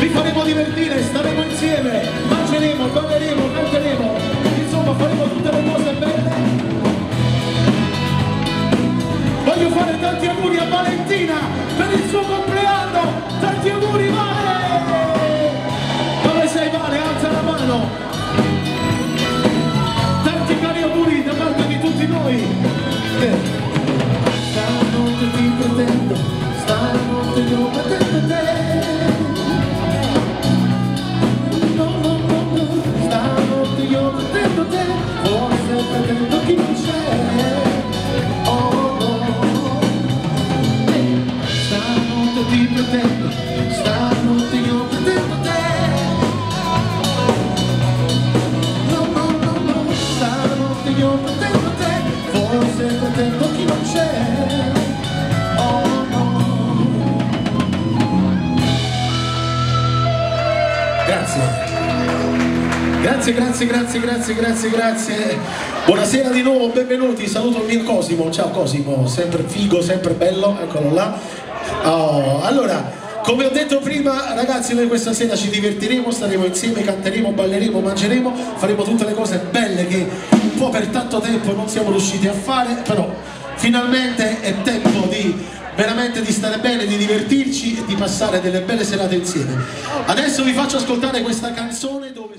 vi faremo divertire, staremo insieme, mangeremo, balleremo, canteremo, insomma faremo tutte le cose belle. Voglio fare tanti auguri a Valentina per il suo compleanno. Grazie, grazie, grazie, grazie, grazie, grazie. Buonasera di nuovo, benvenuti, saluto il mio Cosimo, ciao Cosimo, sempre figo, sempre bello, eccolo là. Oh, allora, come ho detto prima, ragazzi, noi questa sera ci divertiremo, staremo insieme, canteremo, balleremo, mangeremo, faremo tutte le cose belle che un po' per tanto tempo non siamo riusciti a fare, però finalmente è tempo di veramente di stare bene, di divertirci e di passare delle belle serate insieme. Adesso vi faccio ascoltare questa canzone dove...